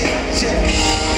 check, check.